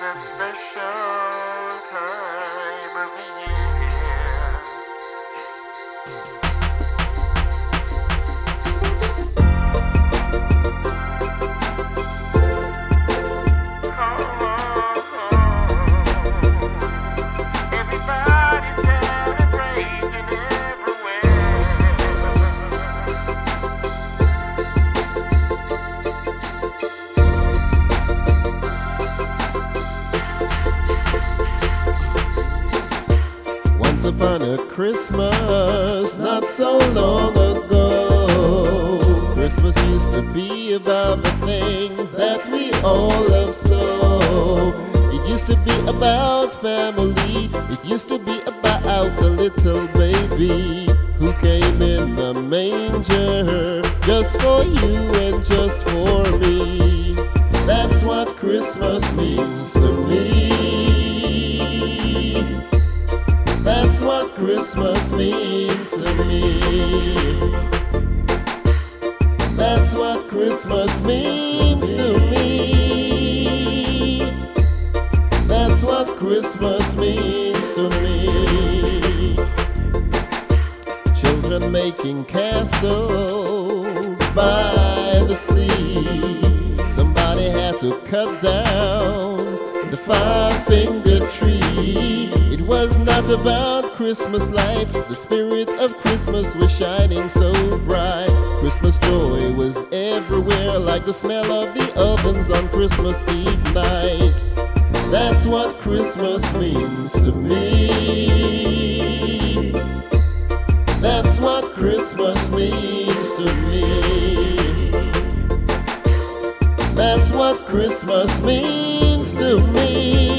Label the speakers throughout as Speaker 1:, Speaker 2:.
Speaker 1: a special time of the year.
Speaker 2: Once upon a Christmas, not so long ago, Christmas used to be about the things that we all love so. It used to be about family, it used to be about the little baby who came in the manger just for you and just for Christmas means to me. That's what Christmas means to me. That's what Christmas means to me. Children making castles by the sea. Somebody had to cut down the five finger tree. It was not about Christmas lights, the spirit of Christmas was shining so bright. Christmas joy was everywhere, like the smell of the ovens on Christmas Eve night. That's what Christmas means to me. That's what Christmas means to me. That's what Christmas means to me.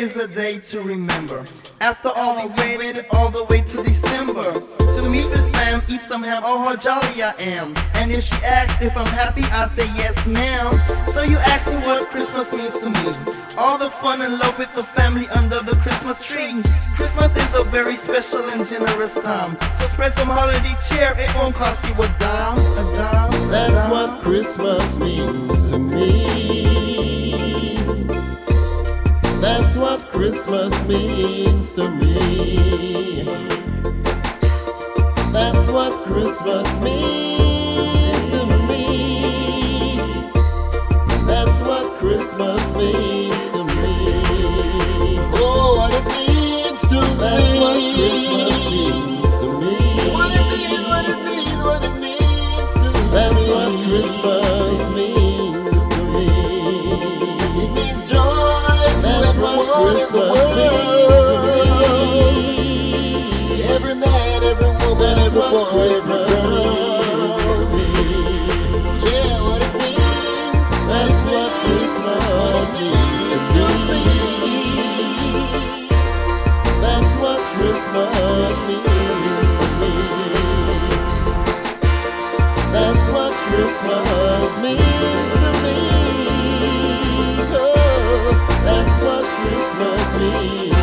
Speaker 3: Is a day to remember. After all, we waited all the way to December to meet with fam, eat some ham. Oh, how jolly I am! And if she asks if I'm happy, I say yes, ma'am. So you ask me what Christmas means to me. All the fun and love with the family under the Christmas tree. Christmas is a very special and generous time. So spread some holiday cheer. It won't cost you a dime, a dime. a
Speaker 2: That's what Christmas means to me. That's what Christmas means to me. That's what Christmas means Christmas means to me. Every man, every woman, That's every what Christmas means to me. Yeah, what it means. That's what Christmas means to me. That's what Christmas means to me. That's what Christmas covers me.